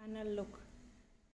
final look.